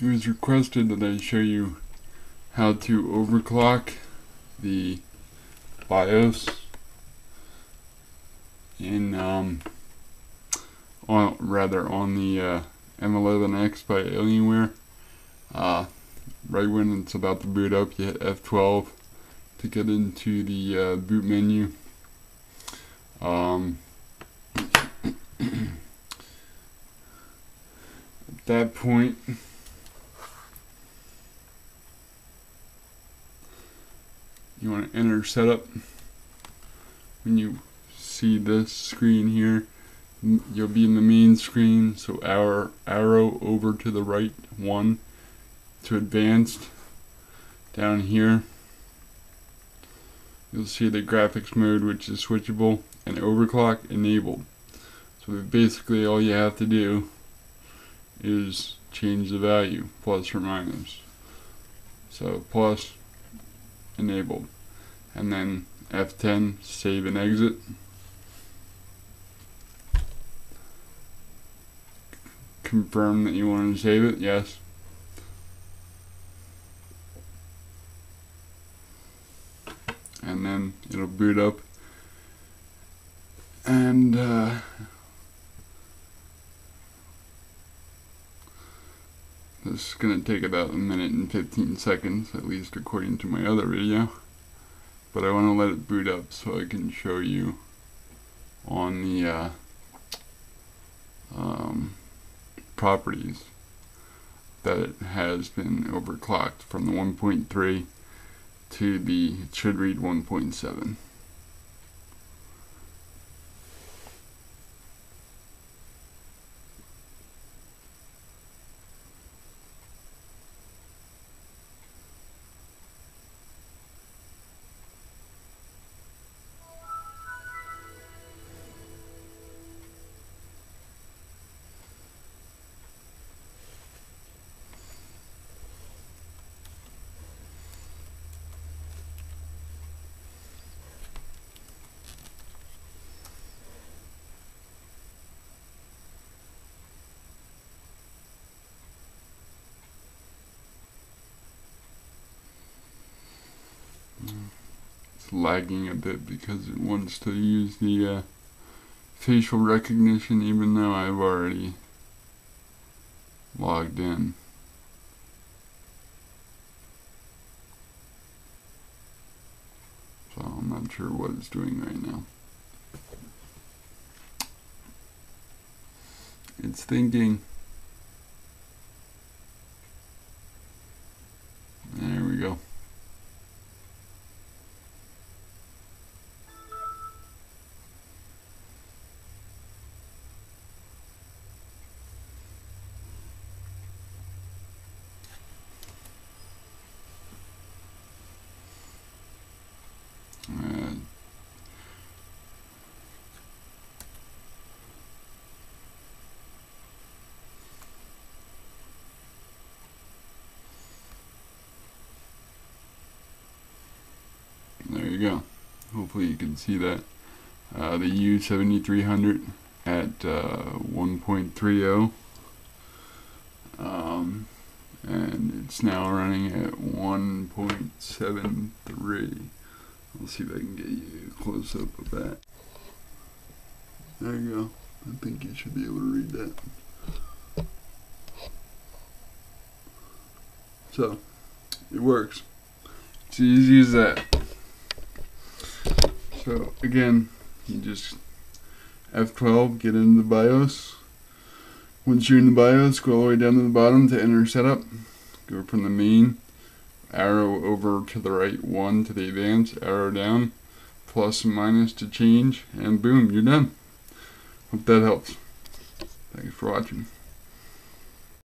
it was requested that I show you how to overclock the BIOS in um, on rather on the uh, M11X by Alienware. Uh, right when it's about to boot up, you hit F12 to get into the uh, boot menu. Um, at that point, you want to enter setup. When you see this screen here, you'll be in the main screen, so our arrow over to the right one to advanced down here. You'll see the graphics mode which is switchable and overclock enabled. So basically all you have to do is change the value plus or minus. So plus enabled and then F10 save and exit. Confirm that you want to save it yes. And then it'll boot up. And uh, this is going to take about a minute and 15 seconds at least according to my other video but I want to let it boot up so I can show you on the uh, um, properties that it has been overclocked from the 1.3 to the, it should read 1.7. Lagging a bit because it wants to use the uh, facial recognition even though I've already logged in. So I'm not sure what it's doing right now. It's thinking There we go. Uh, There you go. Hopefully you can see that. Uh, the U7300 at uh, 1.30 um, and it's now running at 1.73 I'll see if I can get you a close up of that. There you go. I think you should be able to read that. So it works. It's easy as that so again, you just F12, get into the BIOS. Once you're in the BIOS, go all the way down to the bottom to enter setup. Go from the main, arrow over to the right one to the advanced, arrow down, plus and minus to change, and boom, you're done. Hope that helps. Thanks for watching.